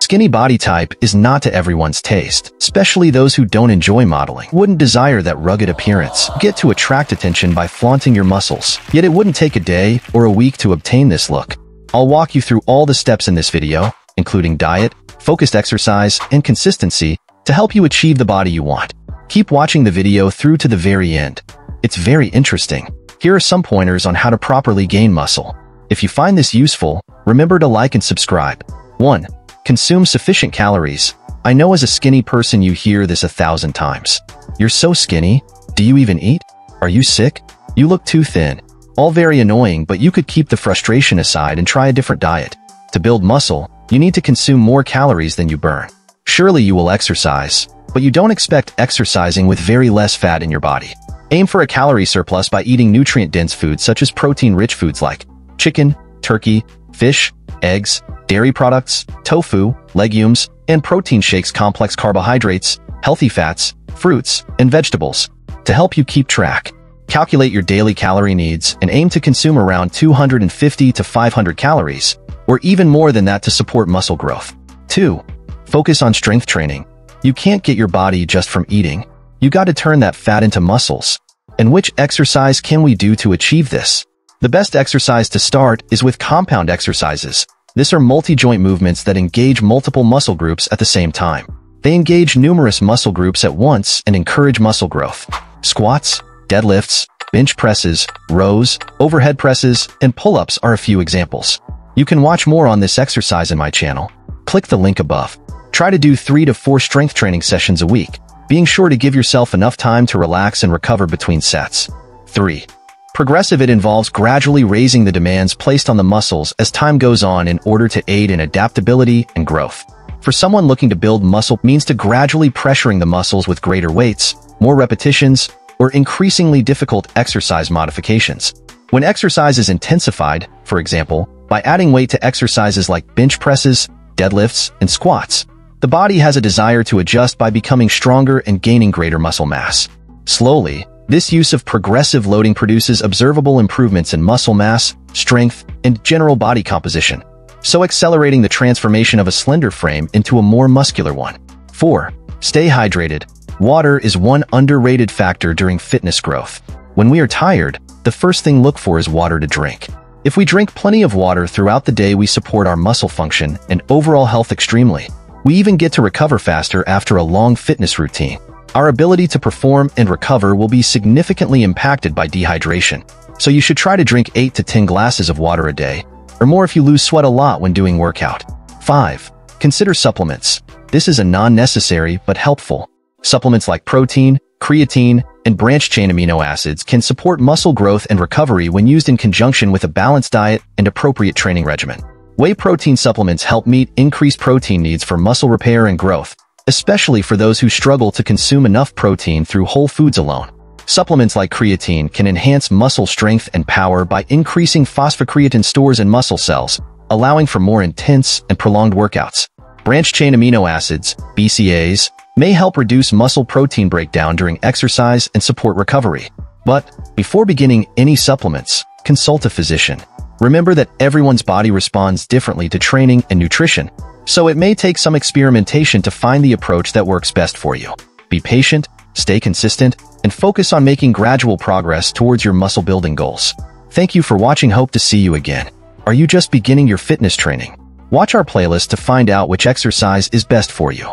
Skinny body type is not to everyone's taste, especially those who don't enjoy modeling. Wouldn't desire that rugged appearance. Get to attract attention by flaunting your muscles. Yet it wouldn't take a day or a week to obtain this look. I'll walk you through all the steps in this video, including diet, focused exercise, and consistency to help you achieve the body you want. Keep watching the video through to the very end. It's very interesting. Here are some pointers on how to properly gain muscle. If you find this useful, remember to like and subscribe. 1. Consume sufficient calories. I know as a skinny person you hear this a thousand times. You're so skinny. Do you even eat? Are you sick? You look too thin. All very annoying, but you could keep the frustration aside and try a different diet. To build muscle, you need to consume more calories than you burn. Surely you will exercise, but you don't expect exercising with very less fat in your body. Aim for a calorie surplus by eating nutrient-dense foods such as protein-rich foods like chicken, turkey, fish, eggs, dairy products, tofu, legumes, and protein shakes complex carbohydrates, healthy fats, fruits, and vegetables. To help you keep track, calculate your daily calorie needs and aim to consume around 250 to 500 calories, or even more than that to support muscle growth. 2. Focus on strength training. You can't get your body just from eating. You got to turn that fat into muscles. And which exercise can we do to achieve this? The best exercise to start is with compound exercises. This are multi-joint movements that engage multiple muscle groups at the same time. They engage numerous muscle groups at once and encourage muscle growth. Squats, deadlifts, bench presses, rows, overhead presses, and pull-ups are a few examples. You can watch more on this exercise in my channel. Click the link above. Try to do three to four strength training sessions a week, being sure to give yourself enough time to relax and recover between sets. 3. Progressive it involves gradually raising the demands placed on the muscles as time goes on in order to aid in adaptability and growth. For someone looking to build muscle means to gradually pressuring the muscles with greater weights, more repetitions, or increasingly difficult exercise modifications. When exercise is intensified, for example, by adding weight to exercises like bench presses, deadlifts, and squats, the body has a desire to adjust by becoming stronger and gaining greater muscle mass. Slowly, this use of progressive loading produces observable improvements in muscle mass, strength, and general body composition, so accelerating the transformation of a slender frame into a more muscular one. 4. Stay hydrated. Water is one underrated factor during fitness growth. When we are tired, the first thing look for is water to drink. If we drink plenty of water throughout the day we support our muscle function and overall health extremely. We even get to recover faster after a long fitness routine. Our ability to perform and recover will be significantly impacted by dehydration, so you should try to drink 8 to 10 glasses of water a day, or more if you lose sweat a lot when doing workout. 5. Consider supplements. This is a non-necessary but helpful. Supplements like protein, creatine, and branched-chain amino acids can support muscle growth and recovery when used in conjunction with a balanced diet and appropriate training regimen. Whey protein supplements help meet increased protein needs for muscle repair and growth, especially for those who struggle to consume enough protein through whole foods alone. Supplements like creatine can enhance muscle strength and power by increasing phosphocreatine stores in muscle cells, allowing for more intense and prolonged workouts. Branched-chain amino acids, BCAAs, may help reduce muscle protein breakdown during exercise and support recovery. But before beginning any supplements, consult a physician. Remember that everyone's body responds differently to training and nutrition, so it may take some experimentation to find the approach that works best for you. Be patient, stay consistent, and focus on making gradual progress towards your muscle building goals. Thank you for watching hope to see you again. Are you just beginning your fitness training? Watch our playlist to find out which exercise is best for you.